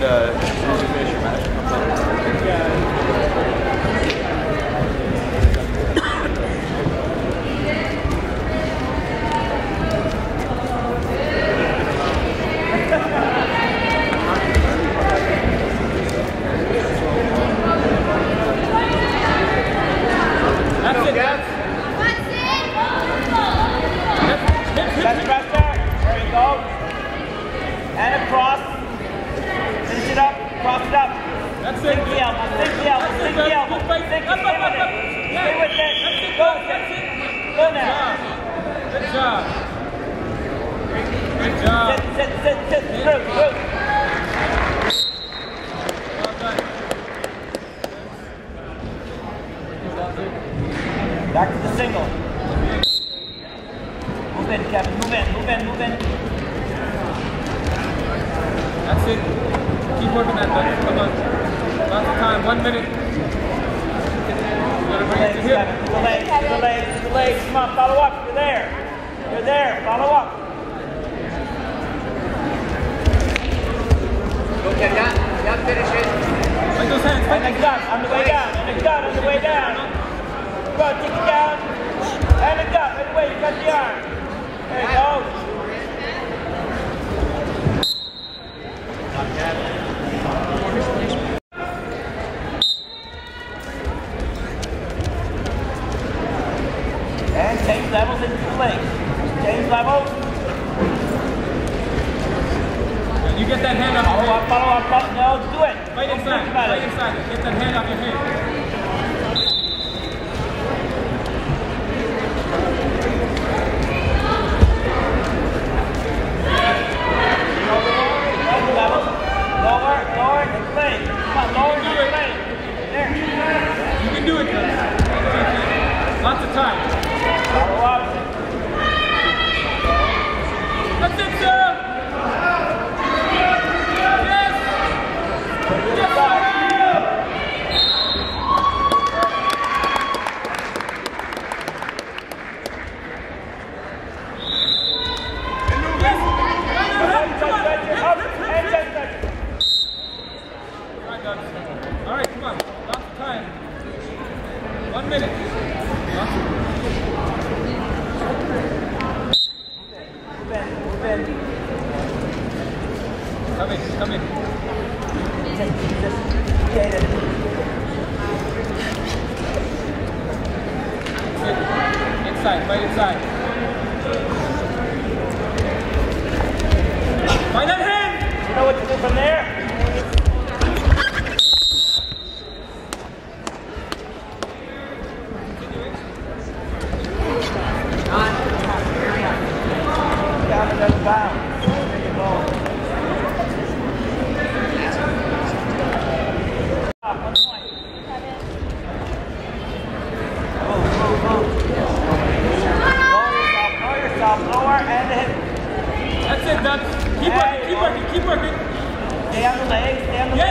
get a, as soon as you finish your match, comes up. That's it, guys. That's pressure. There you go. And across. Finish it up. Cross it up. That's it. Sink the elbow. Sink Move in, Kevin. Move in, move in, move in. That's it. Keep working that, buddy. Come on. Lots of time. One minute. Bring it Legs, The legs, the legs, the legs. Come on, follow up. You're there. You're there. Follow up. Okay, yeah, yeah, finish it. Bring those hands. And the gun, on the way down, and the gun, on the way down. Go, take it down. And the gun, right away, you got the arm. There you go. And change levels into the legs. Change levels. You get that hand off your oh, Follow up, follow up, No, do it. Right inside. Right inside. Get that hand off your head. Change levels. Lower, lower, and play. Come on, lower and play. There. You can do it, guys. Lots of time. Follow up. That's it, sir. Yes. Yes, sir. Yes. Hand Come on. touch, touch, Hip, up, hip, hip, hand hip. touch, touch. All right, come on. Lots time. One minute. Come in, come in. Just. Inside, right inside. Find that hand! You know what to do from there? legs down the